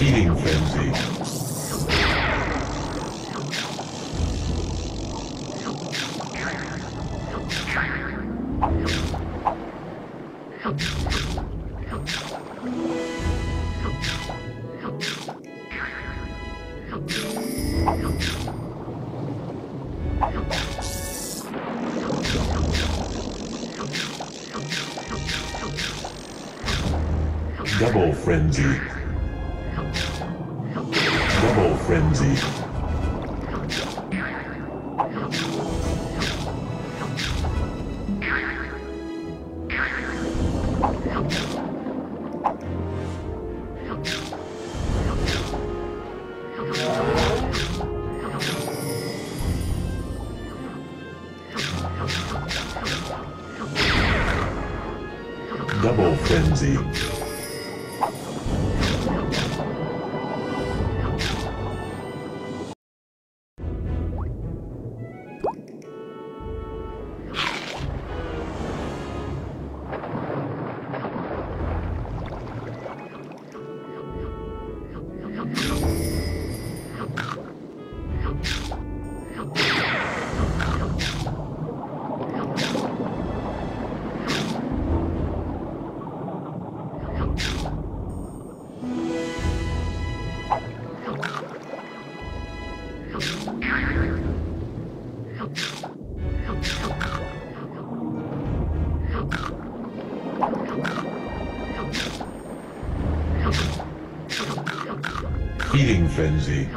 Eating frenzy. Double frenzy. Double frenzy. Double frenzy. Feeding frenzy.